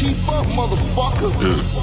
Keep up, motherfucker.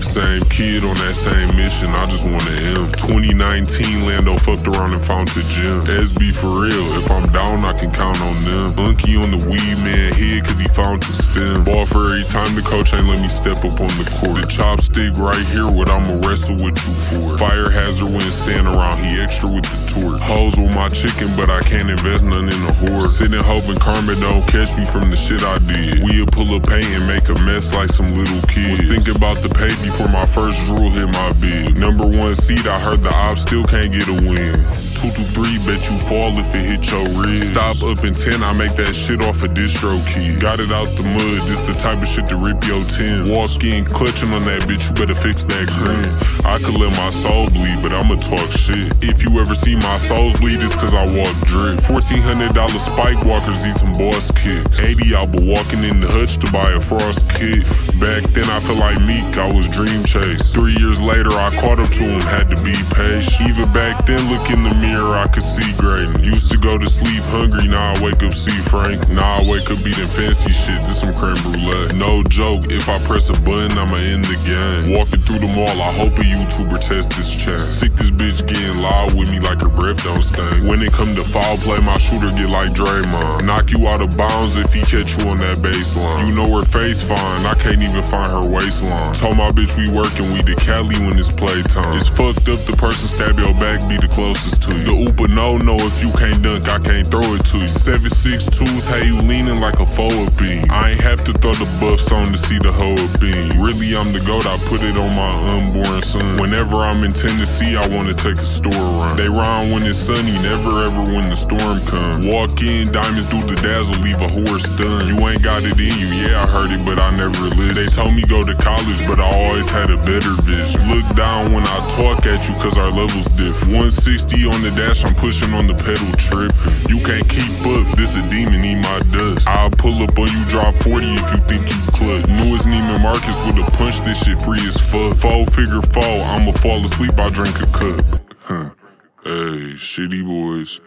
Same kid on that same mission, I just want to M. 2019, Lando fucked around and found the gym. SB for real, if I'm down, I can count on them. Unky on the weed man head, cause he found the stem. Ball for every time the coach ain't let me step up on the court. The chopstick right here, what I'ma wrestle with you for. Fire hazard when stand around, he extra with the torch. Hoes with my chicken, but I can't invest none in a horse. Sitting hoping karma don't catch me from the shit I did. We'll pull a paint and make a mess like some little kids. Was thinking about the pay before my first drool hit my bid. Number one seed, I heard the ops still can't get a win. Two to three, bet you fall if it hit your ribs. Stop up in 10, I make that shit off a distro key. Got it out the mud, this the type of shit to rip your 10. Walk in, clutching on that bitch, you better fix that grin. I could let my soul bleed, but I'ma talk shit. If you ever see my souls bleed, it's cause I walk drip. $1,400 spike walkers, eat some boss kicks. 80, I'll be walking in the hutch to buy a frost kit. Back then, I felt like Meek, I was dream chase. Three years later, I caught up to him, had to be patient. Even back then, look in the mirror, I could see grading. Used to go to sleep hungry, now I wake up, see Frank. Now I wake up eating fancy shit, this some creme brulee. No joke, if I press a button, I'ma end the game. Walking through the mall, I hope a YouTuber test this chain. Sick this bitch getting loud with me like her breath don't stink. When it come to foul play, my shooter get like Draymond. Knock you out of bounds if he catch you on that baseline. You know her face fine, I can't even find her waistline. Told my bitch we working, we the Cali when it's playtime. It's fucked up, the person stab your back be the closest to you. The Uber no no if you can't dunk, I can't throw it to you. Seven six twos, how you leaning like a forward beam. I ain't have to see the hoe beam. Really, I'm the goat, I put it on my unborn son. Whenever I'm in Tennessee, I wanna take a store run. They rhyme when it's sunny, never ever when the storm comes. Walk in, diamonds do the dazzle, leave a horse stunned. You ain't got it in you, yeah, I heard it, but I never lived. They told me go to college, but I always had a better vision. Look down when I talk at you, cause our levels diff. 160 on the dash, I'm pushing on the pedal trip. You can't keep up, this a demon, eat my dust. I'll pull up on you, drop 40 if you think you clutch. New as Neiman Marcus with a punch, this shit free as fuck. Four figure four, I'ma fall asleep, I drink a cup. Huh. Hey, shitty boys.